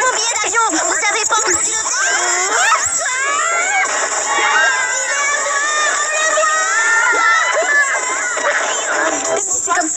mon billet d'avion. Vous savez pas où je vais. C'est comme ça.